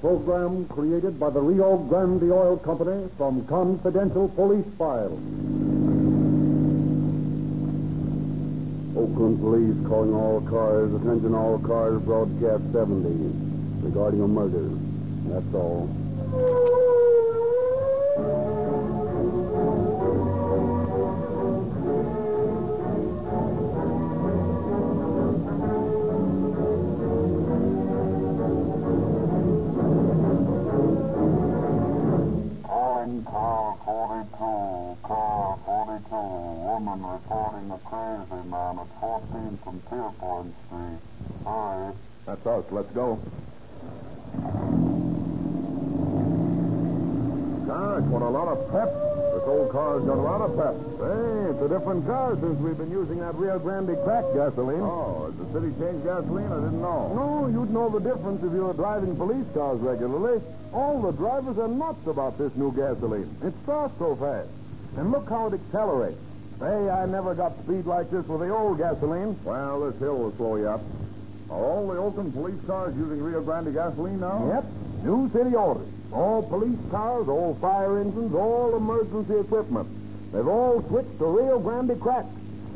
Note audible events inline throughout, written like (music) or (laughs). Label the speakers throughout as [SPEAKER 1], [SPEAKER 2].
[SPEAKER 1] program created by the Rio Grande Oil Company from confidential police files.
[SPEAKER 2] Oakland Police calling all cars. Attention all cars, broadcast 70. Regarding a murder. That's all.
[SPEAKER 3] 22, woman reporting a crazy man at 14 from Pierpoint Street. Hi.
[SPEAKER 2] That's us. Let's go.
[SPEAKER 4] That's got a lot of pep. This old car's got a lot of pep. Hey, it's a different car since we've been using that Rio Grande crack gasoline.
[SPEAKER 2] Oh, has the city changed gasoline? I didn't know.
[SPEAKER 4] No, you'd know the difference if you were driving police cars regularly. All the drivers are nuts about this new gasoline. It starts so fast. And look how it accelerates. Hey, I never got speed like this with the old gasoline.
[SPEAKER 2] Well, this hill will slow you up. Are all the Oakland police cars using Rio Grande gasoline now?
[SPEAKER 4] Yep, new city orders. All police cars, all fire engines, all emergency equipment. They've all switched to Rio Grande crack.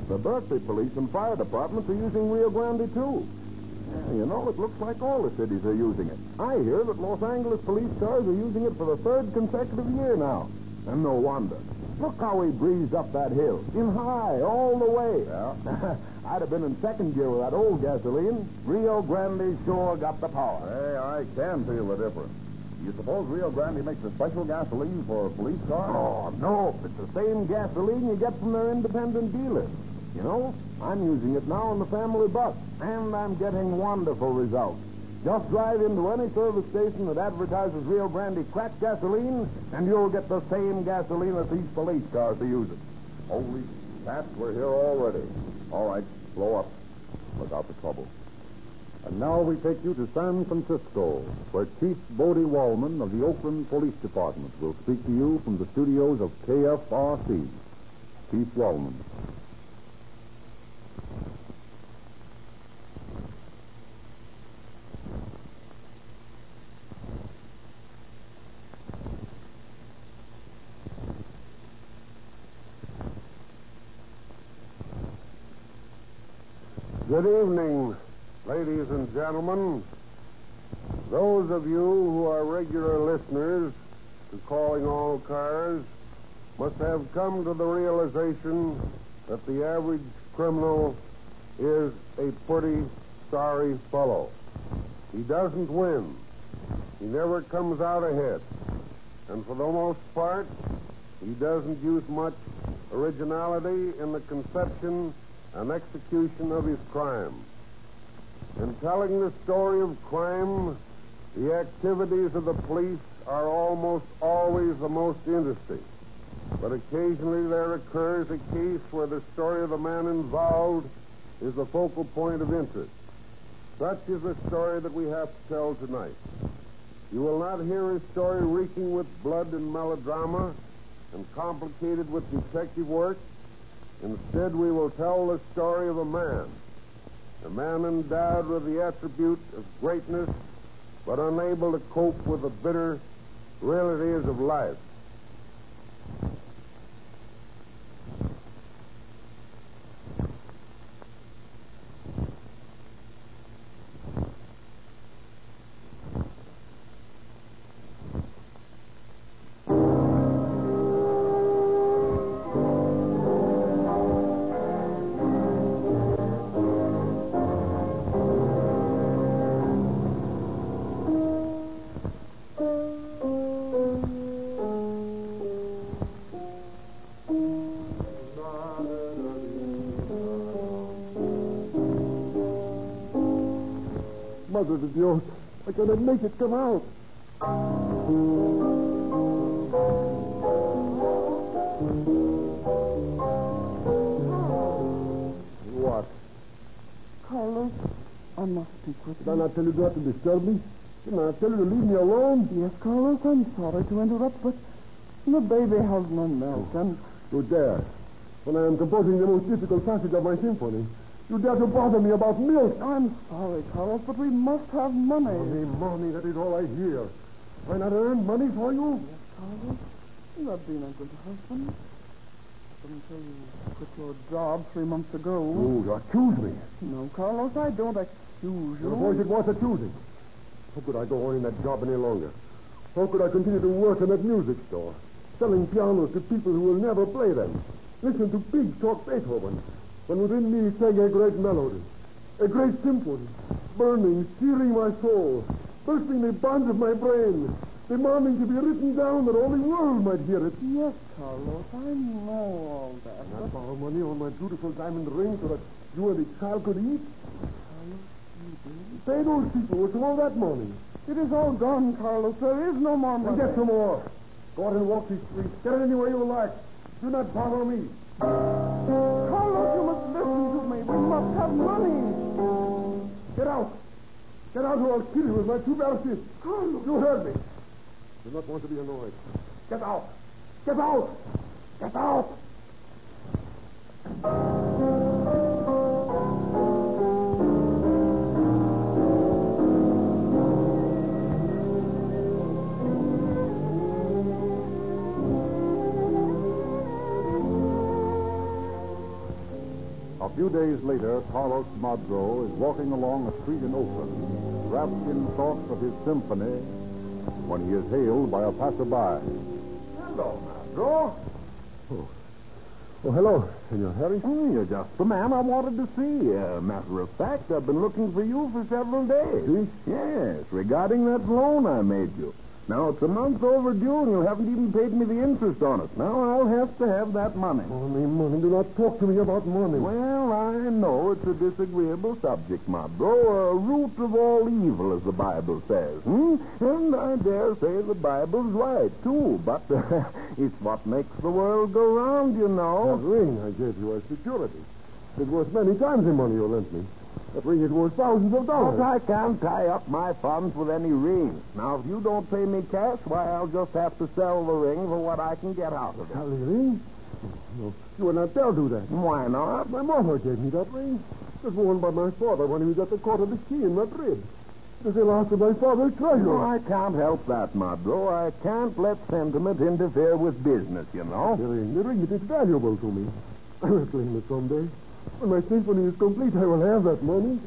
[SPEAKER 4] The Berkeley police and fire departments are using Rio Grande, too. Yeah, you know, it looks like all the cities are using it. I hear that Los Angeles police cars are using it for the third consecutive year now. And no wonder. Look how he breezed up that hill. In high, all the way.
[SPEAKER 2] Yeah? (laughs)
[SPEAKER 4] I'd have been in second gear with that old gasoline. Rio Grande sure got the power.
[SPEAKER 2] Hey, I can feel the difference. You suppose Rio Grande makes a special gasoline for police cars?
[SPEAKER 4] Oh, no. It's the same gasoline you get from their independent dealers. You know, I'm using it now in the family bus, and I'm getting wonderful results. Just drive into any service station that advertises Rio Grande cracked gasoline, and you'll get the same gasoline that these police cars are using.
[SPEAKER 2] Holy cats, we're here already. All right, blow up. Look out for trouble.
[SPEAKER 1] And now we take you to San Francisco, where Chief Bodie Wallman of the Oakland Police Department will speak to you from the studios of KFRC. Chief Wallman.
[SPEAKER 5] Good evening, ladies and gentlemen. Those of you who are regular listeners to Calling All Cars must have come to the realization that the average criminal is a pretty sorry fellow. He doesn't win. He never comes out ahead. And for the most part, he doesn't use much originality in the conception and execution of his crime. In telling the story of crime, the activities of the police are almost always the most interesting. But occasionally there occurs a case where the story of the man involved is the focal point of interest. Such is the story that we have to tell tonight. You will not hear a story reeking with blood and melodrama and complicated with detective work. Instead, we will tell the story of a man. A man endowed with the attribute of greatness, but unable to cope with the bitter realities of life.
[SPEAKER 4] Mother of Dios, I gotta make it come out. What?
[SPEAKER 6] Carlos, I must speak with you.
[SPEAKER 4] Did I
[SPEAKER 6] you.
[SPEAKER 4] not tell you not to disturb me? Didn't I tell you to leave me alone?
[SPEAKER 6] Yes, Carlos, I'm sorry to interrupt, but the baby has no milk, and
[SPEAKER 4] Good there. When I am composing the most difficult passage of my symphony.
[SPEAKER 5] You dare to bother me about milk?
[SPEAKER 6] I'm sorry, Carlos, but we must have money.
[SPEAKER 5] Money, money, that is all I hear. Why not earn money for you?
[SPEAKER 6] Yes, Carlos, you have been a good husband. But until you quit your job three months ago.
[SPEAKER 5] Oh, you accuse me.
[SPEAKER 6] No, Carlos, I don't accuse
[SPEAKER 5] Your voice
[SPEAKER 6] you.
[SPEAKER 5] it was accusing. How could I go on in that job any longer? How could I continue to work in that music store, selling pianos to people who will never play them? Listen to pigs talk Beethoven, when within me sang a great melody, a great symphony, burning, searing my soul, bursting the bonds of my brain, demanding to be written down that all the world might hear it.
[SPEAKER 6] Yes, Carlos, I know all that.
[SPEAKER 5] And I borrow money on my beautiful diamond ring so that you and the child could eat? Pay those people with all that money.
[SPEAKER 6] it is all gone, Carlos. There is no more
[SPEAKER 5] And
[SPEAKER 6] money.
[SPEAKER 5] get some more. Go out and walk these streets. Get it any way you like. Do not bother me.
[SPEAKER 6] Carlos, you must listen to me. We must have money.
[SPEAKER 5] Get out. Get out or I'll kill you with my two barrels.
[SPEAKER 6] Carlos.
[SPEAKER 5] You heard me. Do not want to be annoyed. Get out. Get out. Get out.
[SPEAKER 1] Few days later, Carlos Madro is walking along a street in Oakland, wrapped in thoughts of his symphony, when he is hailed by a passerby.
[SPEAKER 4] Hello, Madro.
[SPEAKER 5] Oh, hello, Senor Harry.
[SPEAKER 4] Oh, you're just the man I wanted to see. Uh, matter of fact, I've been looking for you for several days.
[SPEAKER 5] See?
[SPEAKER 4] Yes, regarding that loan I made you. Now, it's a month overdue, and you haven't even paid me the interest on it. Now, I'll have to have that money.
[SPEAKER 5] Money, money. Do not talk to me about money.
[SPEAKER 4] Well, I know it's a disagreeable subject, Madro. A root of all evil, as the Bible says. Hmm? And I dare say the Bible's right, too. But (laughs) it's what makes the world go round, you know.
[SPEAKER 5] That ring I gave you as security. It was many times the money you lent me. That ring, is worth thousands of dollars.
[SPEAKER 4] But I can't tie up my funds with any ring. Now, if you don't pay me cash, why, I'll just have to sell the ring for what I can get out of it.
[SPEAKER 5] Sell the ring? No, you not dare do that.
[SPEAKER 4] Why not?
[SPEAKER 5] My mother gave me that ring. It was worn by my father when he was at the court of the key in Madrid. It was the last of my father's treasure.
[SPEAKER 4] No, I can't help that, Madro. I can't let sentiment interfere with business, you know.
[SPEAKER 5] The ring, the ring, it is valuable to me. I will claim it someday. When my symphony is complete, I will have that money.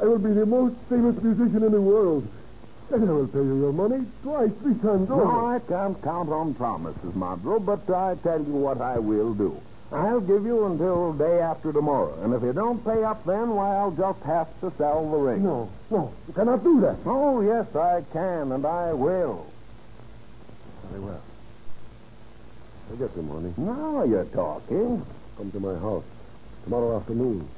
[SPEAKER 5] I will be the most famous musician in the world. And I will pay you your money twice, three times over.
[SPEAKER 4] No, I can't count on promises, Madro, but I tell you what I will do. I'll give you until day after tomorrow, and if you don't pay up then, why, I'll just have to sell the ring.
[SPEAKER 5] No, no, you cannot do that.
[SPEAKER 4] Oh, yes, I can, and I will.
[SPEAKER 5] Very well. I'll get the money.
[SPEAKER 4] Now you're talking.
[SPEAKER 5] Come to my house tomorrow afternoon.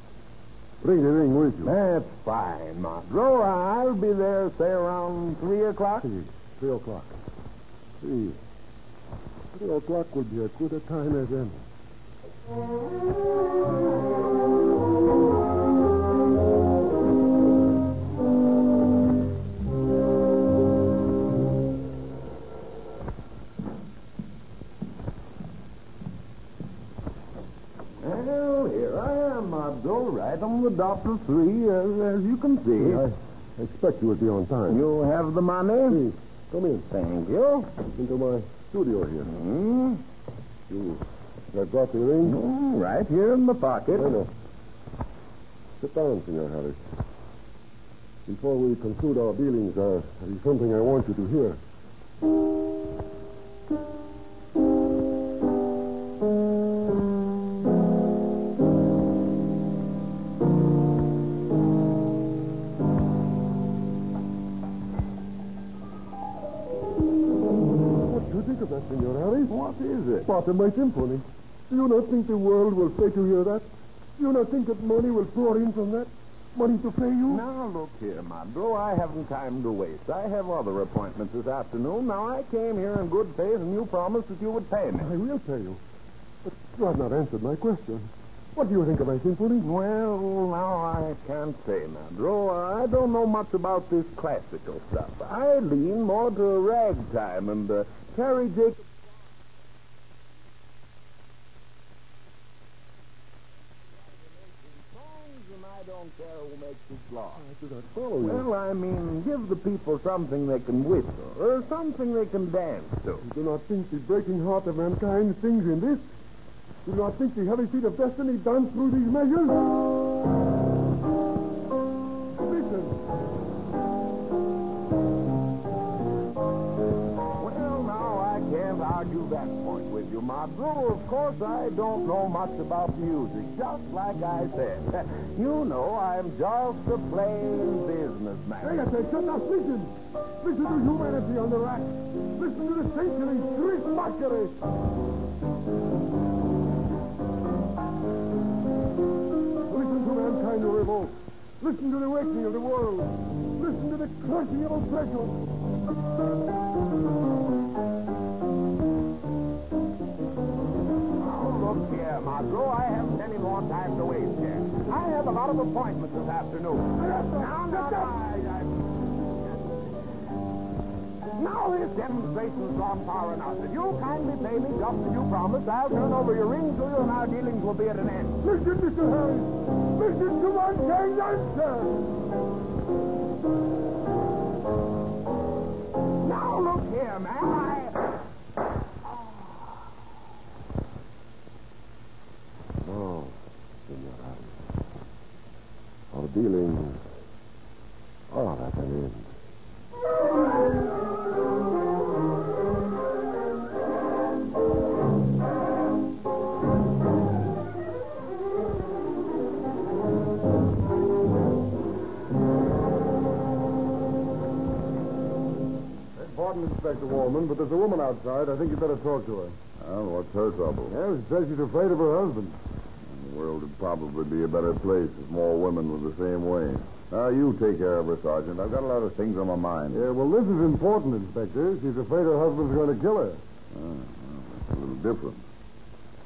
[SPEAKER 5] Bring the ring with you.
[SPEAKER 4] That's fine, Madro. Oh, I'll be there, say, around 3 o'clock.
[SPEAKER 5] Three, three o'clock. Three. Three o'clock will be a good a time as any.
[SPEAKER 4] Right on the dot of 3, as, as you can see.
[SPEAKER 5] I expect you will be on time.
[SPEAKER 4] You have the money?
[SPEAKER 5] Please, come in.
[SPEAKER 4] Thank you.
[SPEAKER 5] Into my studio here.
[SPEAKER 4] Hmm?
[SPEAKER 5] You have got the ring?
[SPEAKER 4] Hmm, right here in the pocket.
[SPEAKER 5] I know. Sit down, Senor Harris. Before we conclude our dealings, uh, there is something I want you to hear. Part of my symphony. Do you not think the world will pay to hear that? Do you not think that money will pour in from that? Money to pay you?
[SPEAKER 4] Now, look here, Madro. I haven't time to waste. I have other appointments this afternoon. Now, I came here in good faith, and you promised that you would pay me.
[SPEAKER 5] I will pay you. But you have not answered my question. What do you think of my symphony?
[SPEAKER 4] Well, now I can't say, Madro. I don't know much about this classical stuff. I lean more to ragtime and uh, Terry Jacobs. Makes law. Well, I mean, give the people something they can whistle, or something they can dance to.
[SPEAKER 5] You do not think the breaking heart of mankind sings in this? Do not think the heavy feet of destiny dance through these measures?
[SPEAKER 4] You, Madro. Of course, I don't know much about music, just like I said. (laughs) You know, I'm just a plain businessman.
[SPEAKER 5] Say, shut up. Listen. Listen to humanity on the rack. Listen to the century, street mockery. Listen to mankind in revolt. Listen to the awakening of the world. Listen to the crushing of oppression.
[SPEAKER 4] Look. I haven't any more time to waste here. I have a lot of appointments this afternoon. Now, now. Now this demonstration's gone far enough. If you'll kindly pay me just as you promised, I'll turn over your ring to you and our dealings will be at an end.
[SPEAKER 5] Listen, Mr. Harris. Listen to mankind's answer.
[SPEAKER 4] Now look here, man. I...
[SPEAKER 5] No, Senor Harris. Our dealings are at an end. Pardon, Inspector Wallman, but there's a woman outside. I think you'd better talk to her.
[SPEAKER 3] Well, what's her trouble?
[SPEAKER 5] Yeah, she says she's afraid of her husband.
[SPEAKER 3] The world would probably be a better place if more women were the same way. Now, you take care of her, Sergeant. I've got a lot of things on my mind.
[SPEAKER 5] Yeah, well, this is important, Inspector. She's afraid her husband's going to kill her.
[SPEAKER 3] Ah, well, that's a little different.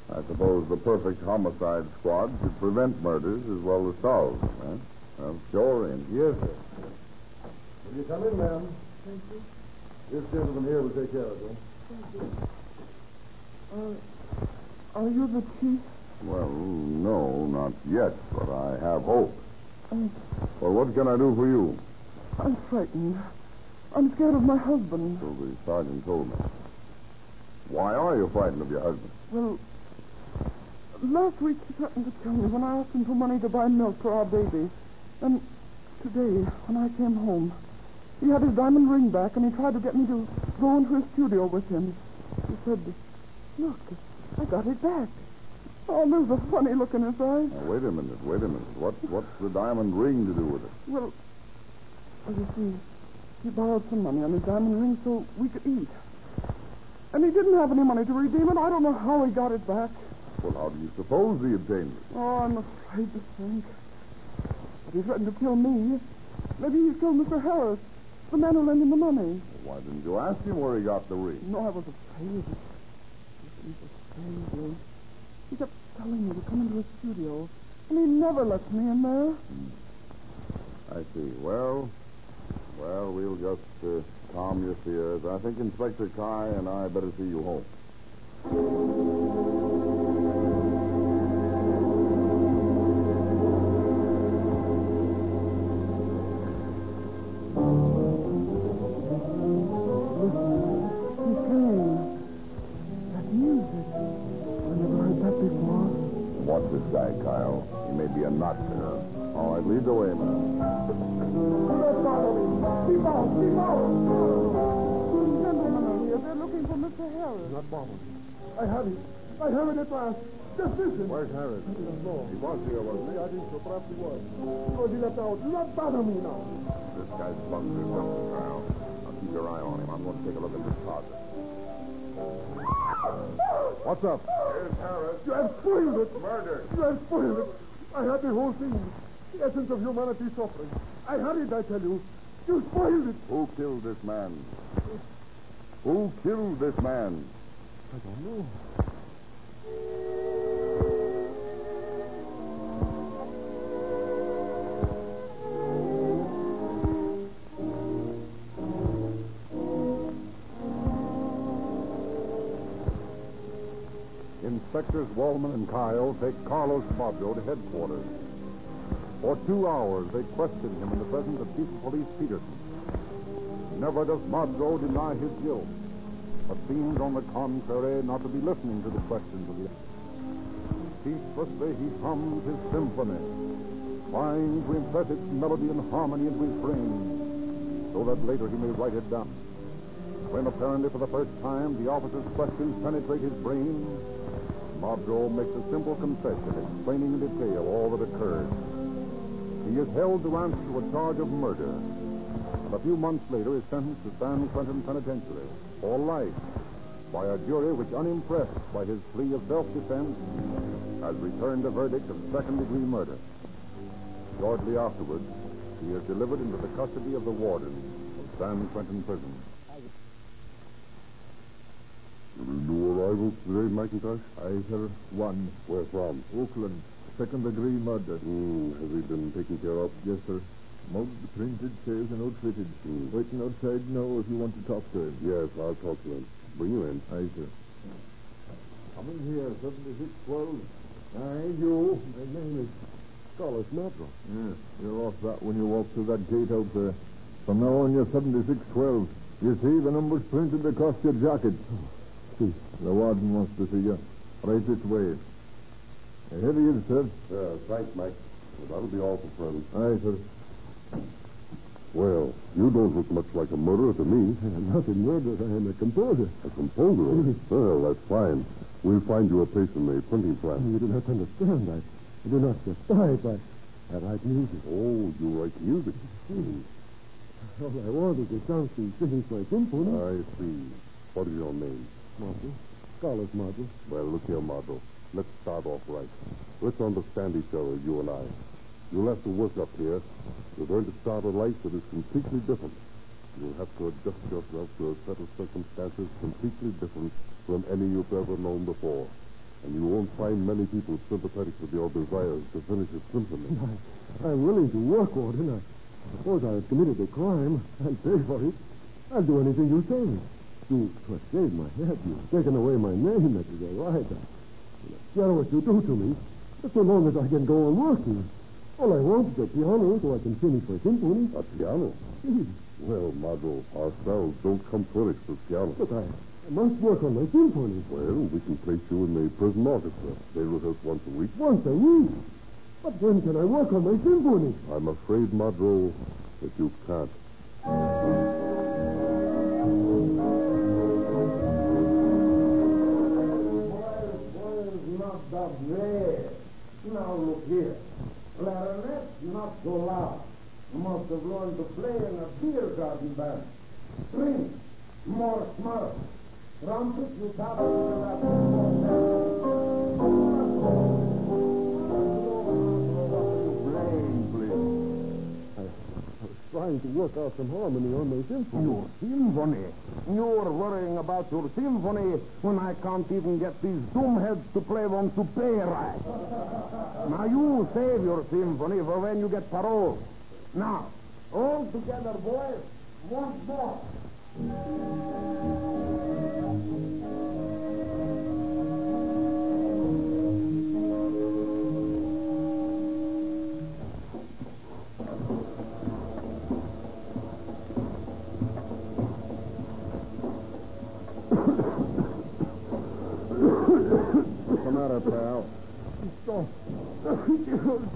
[SPEAKER 3] I suppose the perfect homicide squad should prevent murders as well as solve them, eh? Well, sure in.
[SPEAKER 5] Yes, sir. Will you come in, ma'am? Thank you. This gentleman here will take care of you. Thank you.
[SPEAKER 6] Uh, are you the chief?
[SPEAKER 3] Well, no, not yet, but I have hope.
[SPEAKER 6] I'm,
[SPEAKER 3] Well, what can I do for you?
[SPEAKER 6] I'm frightened. I'm scared of my husband.
[SPEAKER 3] So the sergeant told me. Why are you frightened of your husband?
[SPEAKER 6] Well, last week he threatened to kill me when I asked him for money to buy milk for our baby. And today, when I came home, he had his diamond ring back and he tried to get me to go into his studio with him. He said, Look, I got it back. Oh, there's a funny look in his eyes.
[SPEAKER 3] Now, wait a minute, wait a minute. What, what's the diamond ring to do with it?
[SPEAKER 6] Well, well, you see, he borrowed some money on his diamond ring so we could eat. And he didn't have any money to redeem it. I don't know how he got it back.
[SPEAKER 3] Well, how do you suppose he obtained it?
[SPEAKER 6] Oh, I'm afraid to think. But he threatened to kill me. Maybe he killed Mr. Harris, the man who lent him the money.
[SPEAKER 3] Why didn't you ask him where he got the ring?
[SPEAKER 6] No, I was afraid. He was crazy. He kept telling me to come into his studio, and he never lets me in there.
[SPEAKER 3] I see. Well, well, we'll just uh, calm your fears. I think Inspector Kyle and I better see you home.
[SPEAKER 6] I
[SPEAKER 5] have it. I have it at last. Just listen.
[SPEAKER 3] Where's Harris?
[SPEAKER 5] I don't know.
[SPEAKER 3] He was here, wasn't he?
[SPEAKER 5] I think so. Perhaps he was. Because he left out. Do not bother me now.
[SPEAKER 3] he? This guy's bugged or something, Kyle. Now keep your eye on him. I'm going to take a look at this closet. What's up?
[SPEAKER 5] Here's Harris. You have spoiled it. Murder. You have spoiled it. I had the whole thing. The essence of humanity suffering. I had it, I tell you. You spoiled it.
[SPEAKER 3] Who killed this man? Who killed this man?
[SPEAKER 5] I don't know.
[SPEAKER 1] Inspectors Wallman and Kyle take Carlos Bobbio to headquarters. For two hours, they questioned him in the presence of Chief of Police Peterson. Never does Madro deny his guilt, but seems, on the contrary, not to be listening to the questions of the Ceaselessly, he hums his symphony, trying to impress its melody and harmony into his brain, so that later he may write it down. When, apparently for the first time, the officer's questions penetrate his brain, Madro makes a simple confession explaining in detail all that occurred. He is held to answer to a charge of murder, and a few months later is sentenced to San Quentin Penitentiary for life by a jury which, unimpressed by his plea of self-defense, has returned a verdict of second-degree murder. Shortly afterwards, he is delivered into the custody of the warden of San Quentin Prison.
[SPEAKER 2] New arrivals today, McIntosh?
[SPEAKER 5] Aye, sir. One.
[SPEAKER 2] Where from?
[SPEAKER 5] Oakland. Second degree murder.
[SPEAKER 2] Hmm, has he been taken care of?
[SPEAKER 5] Yes, sir. Mugged, printed, saves, and outfitted.
[SPEAKER 2] Hmm.
[SPEAKER 5] Waiting outside now if you want to talk to him.
[SPEAKER 2] Yes, I'll talk to him. Bring you in.
[SPEAKER 5] Aye, sir. Come in here, 7612. Aye, you. My name is Scarlett Madro. Yeah, you're off that when you walk through that gate out there. From now on, you're 7612. You see, the number's printed across your jacket. (sighs) See, the warden wants to see you. Right this way. Here he is, sir.
[SPEAKER 2] Yeah, thanks, Mike. Well, that'll be all for friends.
[SPEAKER 5] Aye, sir.
[SPEAKER 2] Well, you don't look much like a murderer to me.
[SPEAKER 5] I'm (laughs) not a murderer. I am a composer.
[SPEAKER 2] A composer? (laughs) well, that's fine. We'll find you a place in the printing press.
[SPEAKER 5] You do not understand. I, I do not type. I, I write music.
[SPEAKER 2] Oh, you write music. Hmm. (laughs)
[SPEAKER 5] All I want is a chance to finish my symphony.
[SPEAKER 2] I see. What is your name?
[SPEAKER 5] Model. Scarlet Model.
[SPEAKER 2] Well, look here, Margot. Let's start off right. Let's understand each other, you and I. You'll have to work up here. You're going to start a life that is completely different. You'll have to adjust yourself to a set of circumstances completely different from any you've ever known before. And you won't find many people sympathetic with your desires to finish a symphony. (laughs)
[SPEAKER 5] I, I'm willing to work, Warden. I suppose I have committed a crime. I'll pay for it. I'll do anything you say. You have saved my head. You've taken away my name. That is all right. I don't care what you do to me. Just so long as I can go on working. All I want is a piano so I can finish my symphony.
[SPEAKER 2] A piano?
[SPEAKER 5] Mm-hmm.
[SPEAKER 2] Well, Margot, ourselves don't come first with piano.
[SPEAKER 5] But I, I must work on my symphony.
[SPEAKER 2] Well, we can place you in the prison orchestra. They rehearse once a week.
[SPEAKER 5] Once a week. But when can I work on my symphony?
[SPEAKER 2] I'm afraid, Margot, that you can't.
[SPEAKER 4] not that there. Now look here. Clarinet, not so loud. Must have learned to play in a beer garden band. String, more smart. Trumpet, you tap into that
[SPEAKER 5] trying to work out some harmony on my symphony.
[SPEAKER 4] Your symphony. You're worrying about your symphony when I can't even get these doomheads to play one super right. (laughs) Now you save your symphony for when you get parole. Now, all together, boys. Once more.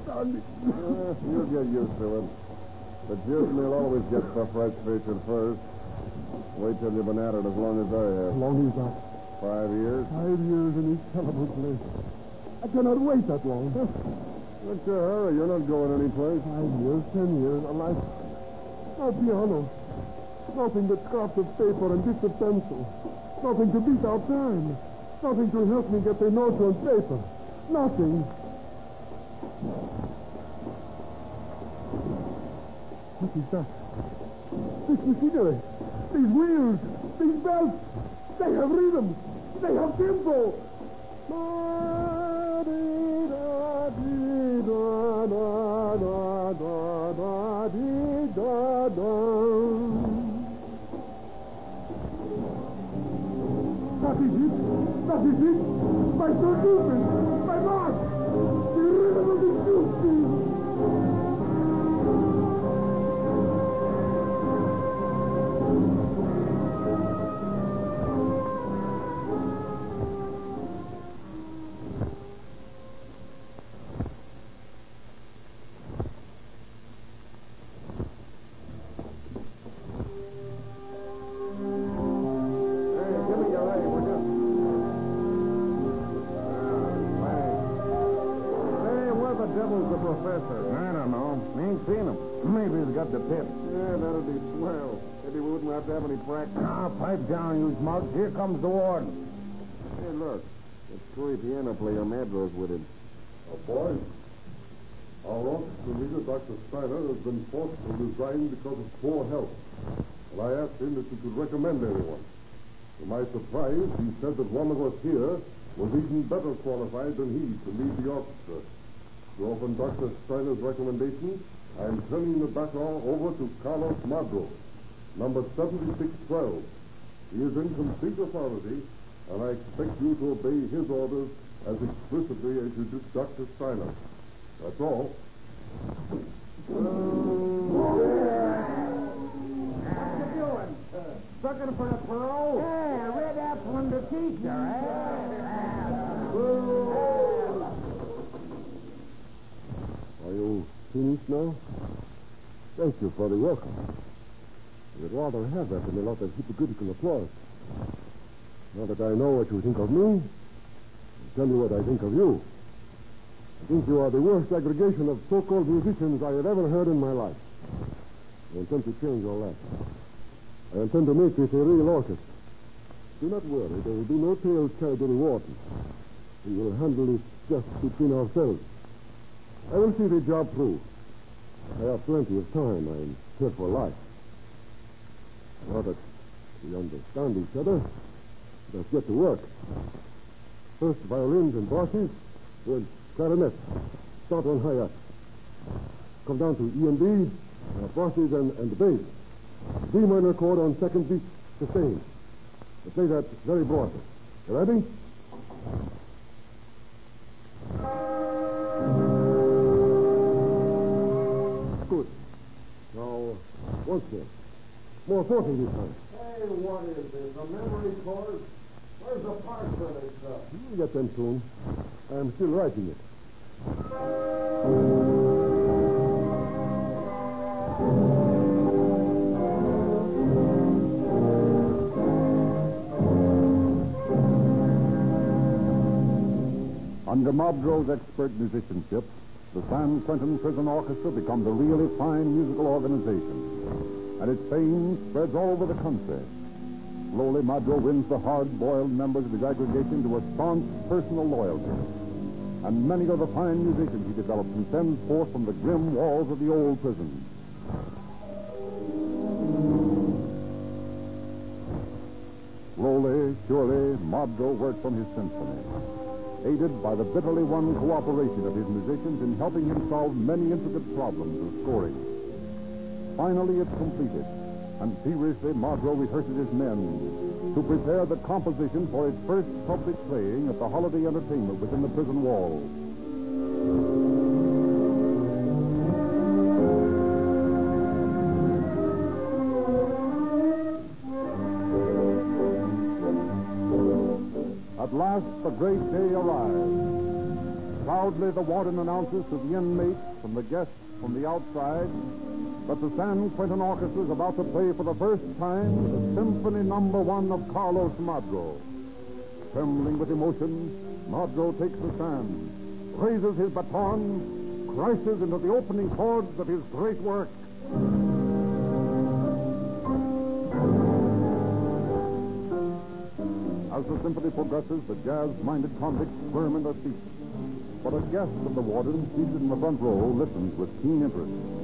[SPEAKER 2] Uh, you'll get used to it. The juice will always get the fresh fish at first. Wait till you've been at it as long as I have.
[SPEAKER 5] How long is that?
[SPEAKER 2] Five years.
[SPEAKER 5] Five years in this terrible place. I cannot wait that long.
[SPEAKER 2] What's your hurry? You're not going anyplace.
[SPEAKER 5] Five years, ten years, a life. No piano. Nothing but scraps of paper and bits of pencil. Nothing to beat our time. Nothing to help me get the notes on paper. Nothing. What is that? This machinery. These wheels. These belts. They have rhythm. They have tempo. That is it. That is it. My Sir
[SPEAKER 3] wouldn't have to have any practice.
[SPEAKER 4] Ah, pipe down, you smugs. Here comes the warden.
[SPEAKER 3] Hey, look. That screwy piano player Madro's with him.
[SPEAKER 5] Now, boys, our officer leader, Dr. Steiner, has been forced to resign because of poor health. And I asked him if he could recommend anyone. To my surprise, he said that one of us here was even better qualified than he to lead the orchestra. To open Dr. Steiner's recommendation, I am turning the baton over to Carlos Madro, number 7612. He is in complete authority, and I expect you to obey his orders as explicitly as you did Dr. Steiner. That's all.
[SPEAKER 4] Sucking for the parole? Yeah, red apple and the teacher,
[SPEAKER 5] Are you finished now? Thank you for the welcome. I'd rather have that than a lot of hypocritical applause. Now that I know what you think of me, I'll tell you what I think of you. I think you are the worst aggregation of so-called musicians I have ever heard in my life. I intend to change all that. I intend to make this a real orchestra. Do not worry, there will be no tales carried the warden. We will handle it just between ourselves. I will see the job through. I have plenty of time. I'm here for life. Now that we understand each other, let's get to work. First violins and basses, then clarinet. Start on hi-hat. Come down to E and B, uh, basses and, and bass. D minor chord on second beat, sustained. I play that very broadly. You ready? Good. Now, once more. More forcing this time.
[SPEAKER 3] Hey, what is this? A memory chord? Where's the part for this stuff?
[SPEAKER 5] You'll get them soon. I'm still writing it.
[SPEAKER 1] Under Madro's expert musicianship, the San Quentin Prison Orchestra becomes a really fine musical organization, and its fame spreads all over the country. Slowly, Madro wins the hard-boiled members of his aggregation to a staunch personal loyalty, and many are the fine musicians he develops and sends forth from the grim walls of the old prison. Slowly, surely, Madro works on his symphony aided by the bitterly won cooperation of his musicians in helping him solve many intricate problems of scoring. Finally, it's completed, and feverishly Madro rehearses his men to prepare the composition for its first public playing at the holiday entertainment within the prison walls. At last, the great day arrives. Proudly, the warden announces to the inmates, from the guests from the outside, that the San Quentin Orchestra is about to play for the first time the Symphony Number One of Carlos Madro. Trembling with emotion, Madro takes the stand, raises his baton, crashes into the opening chords of his great work. As the symphony progresses, the jazz-minded convicts squirm in their seats. But a guest of the warden, seated in the front row, listens with keen interest.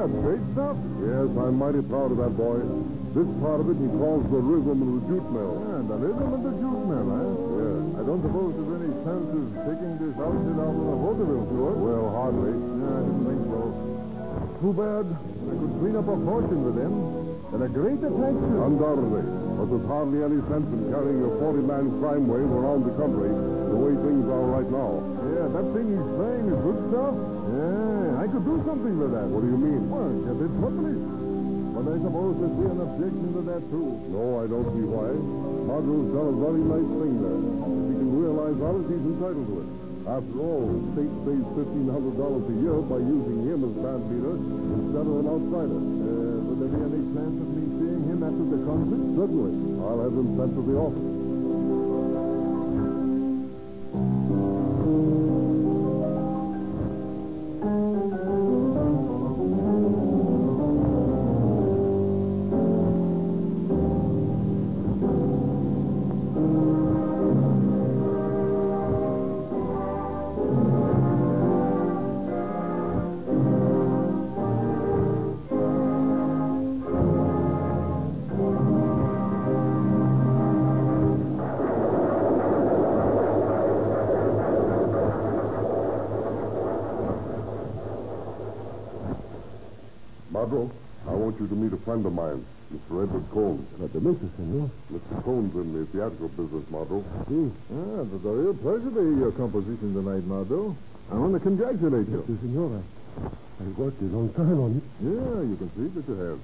[SPEAKER 5] That's great stuff. Yes, I'm mighty proud of that boy. This part of it he calls the rhythm of the jute mill.
[SPEAKER 7] Yeah, the rhythm of the jute mill, eh?
[SPEAKER 5] Yeah.
[SPEAKER 7] I don't suppose there's any chance of taking this outfit out of the vaudeville tour.
[SPEAKER 5] Well, hardly.
[SPEAKER 7] Yeah, I didn't think so. too bad. I could clean up a fortune with him. And a great detective.
[SPEAKER 5] Undoubtedly. But there's hardly any sense in carrying a 40-man crime wave around the country the way things are right now.
[SPEAKER 7] Yeah, that thing he's saying is good stuff. Yeah, I could do something with that.
[SPEAKER 5] What do you mean?
[SPEAKER 7] Well, get it published. But I suppose there'd be an objection to that, too.
[SPEAKER 5] No, I don't see why. Marjo's done a very nice thing there. If he can realize that, he's entitled to it. After all, the state saves $1,500 a year by using him as band leader instead of an outsider.
[SPEAKER 7] Uh, would there be any chance of me seeing him after the concert?
[SPEAKER 5] Certainly. I'll have him sent to the office. Thank you. Theatrical business, Marjo.
[SPEAKER 7] Si. Ah, it was a real pleasure to hear your composition tonight, Mardo. I want to congratulate you.
[SPEAKER 5] Si, senora. I've worked a long time on it.
[SPEAKER 7] Yeah, you can see that you have.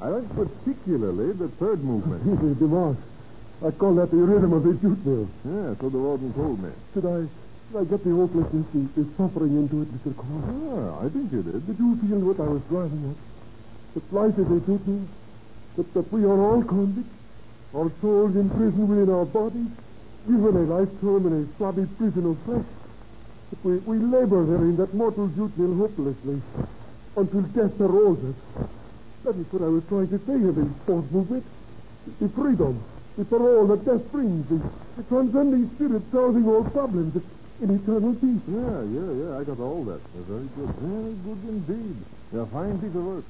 [SPEAKER 7] I like particularly the third movement. (laughs)
[SPEAKER 5] the, march. I call that the rhythm of the jute mill.
[SPEAKER 7] yeah, so the warden told me.
[SPEAKER 5] Did I, did I get the hopelessness, the, the suffering into it, Mr. Combs?
[SPEAKER 7] Ah, I think you did.
[SPEAKER 5] Did you feel what I was driving at? The plight of the jute mill? That, that we are all convicts? Our souls imprisoned within our bodies? Given a life term in a flabby prison of flesh? That we, we labor there in that mortal mill hopelessly until death arose us. That is what I was trying to say in the fourth movement. The freedom, the parole that death brings, the, the transcending spirit solving all problems in eternal peace.
[SPEAKER 7] Yeah, yeah, yeah. I got all that. Very good. Very good indeed. They're a fine piece of work.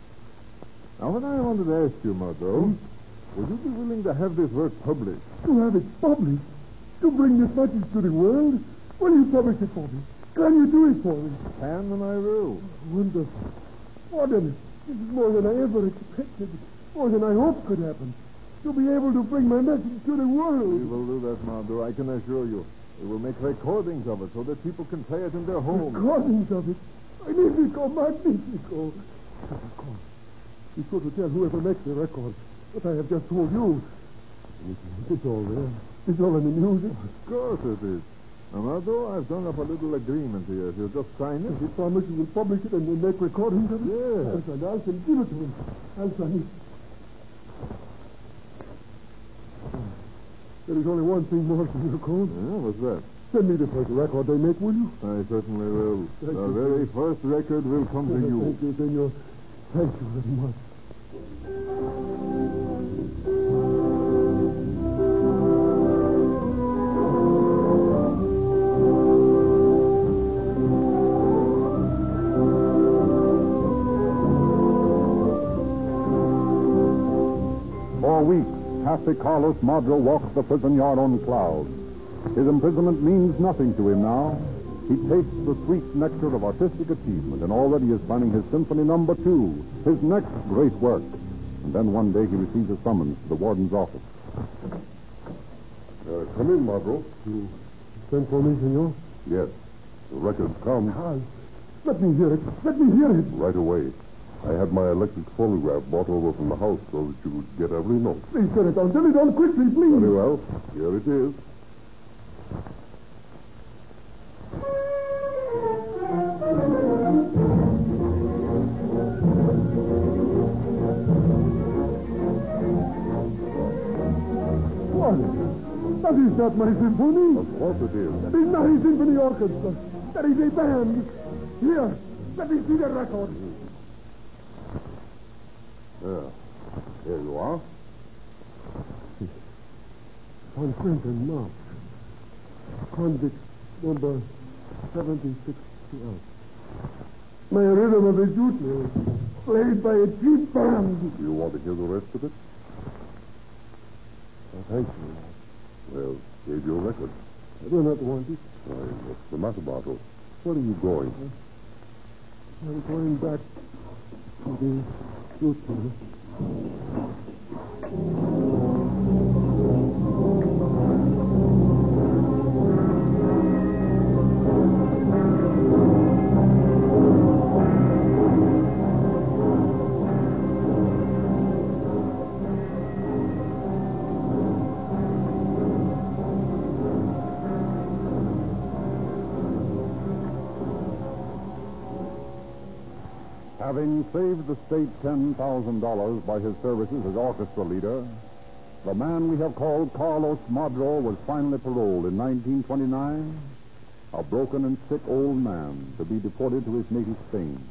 [SPEAKER 7] Now, what I wanted to ask you, Margot, hmm? Would you be willing to have this work published?
[SPEAKER 5] To have it published? To bring this message to the world? Will you publish it for me? Can you do it for me?
[SPEAKER 7] Can and I will.
[SPEAKER 5] Wonderful. Wonderful. This is more than I ever expected. More than I hoped could happen. To be able to bring my message to the world.
[SPEAKER 7] We will do that, Margot. I can assure you. We will make recordings of it so that people can play it in their homes.
[SPEAKER 5] Recordings of it. Magnifico, magnifico. Of course. Be sure to tell whoever makes the record what I have just told you. It's all there. It's all in the music.
[SPEAKER 7] Of course it is. Margot, I've done up a little agreement here. If you'll just sign it.
[SPEAKER 5] If you promise you will publish it and then make recordings of it?
[SPEAKER 7] Yes.
[SPEAKER 5] Yes, and I'll send give it to him. I'll sign it. There is only one thing more, Senor Cone.
[SPEAKER 7] Yeah, what's that?
[SPEAKER 5] Send me the first record they make, will you?
[SPEAKER 7] I certainly will.
[SPEAKER 5] Thank
[SPEAKER 7] the
[SPEAKER 5] you.
[SPEAKER 7] very first record will come to you.
[SPEAKER 5] Thank you, Senor. Thank you very much.
[SPEAKER 1] For weeks, Happy Carlos Madro walks the prison yard on clouds. His imprisonment means nothing to him now. He tastes the sweet nectar of artistic achievement and already is planning his symphony number two, his next great work. And then one day he receives a summons to the warden's office.
[SPEAKER 5] Uh, come in, Margot. You sent for me, senor? Yes. The record's come Carl, let me hear it. Let me hear it. right away. I had my electric phonograph brought over from the house so that you could get every note. Please turn it on. Turn it on quickly, please. Very well. Here it is. What? That is not my symphony. Of course it is. That is not a symphony orchestra. That is a band. Here, let me see the record. There. Here you are.
[SPEAKER 2] San Quentin, March. Convict number 76
[SPEAKER 5] My rhythm of the mill, played by a cheap band. Do you want to hear the rest of it?
[SPEAKER 2] Oh, thank you.
[SPEAKER 5] Well, here's your record.
[SPEAKER 2] I do not want it.
[SPEAKER 5] Why, what's the matter, Bartle? Where are you going?
[SPEAKER 2] I'm going back
[SPEAKER 8] For the
[SPEAKER 1] futuro. The state $10,000 by his services as orchestra leader, the man we have called Carlos Madro was finally paroled in 1929, a broken and sick old man to be deported to his native Spain.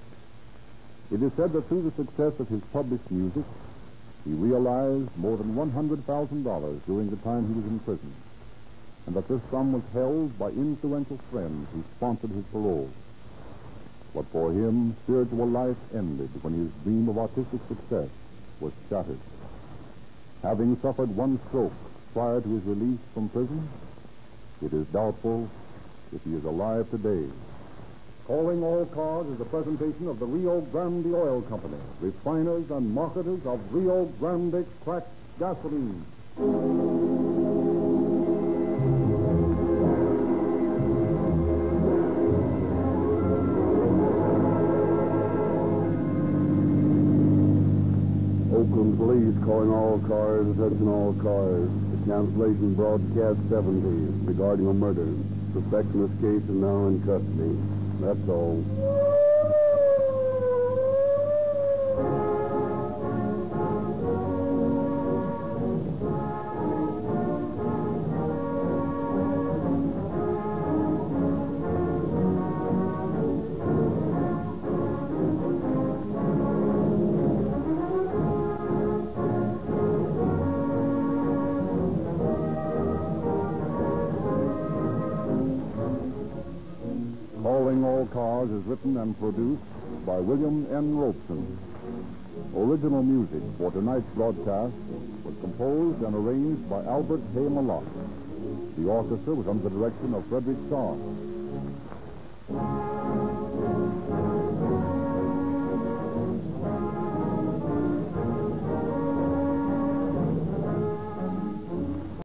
[SPEAKER 1] It is said that through the success of his published music, he realized more than $100,000 during the time he was in prison, and that this sum was held by influential friends who sponsored his parole. But for him, spiritual life ended when his dream of artistic success was shattered. Having suffered one stroke prior to his release from prison, it is doubtful if he is alive today. Calling all cars is a presentation of the Rio Grande Oil Company, refiners and marketers of Rio Grande cracked gasoline.
[SPEAKER 3] Police calling all cars, attention all cars. The cancellation broadcast 70 regarding a murder. Suspect in this case is now in custody. That's all.
[SPEAKER 1] Written and produced by William N. Robson. Original music for tonight's broadcast was composed and arranged by Albert Hay Malotte. The orchestra was under the direction of Frederick Shaw.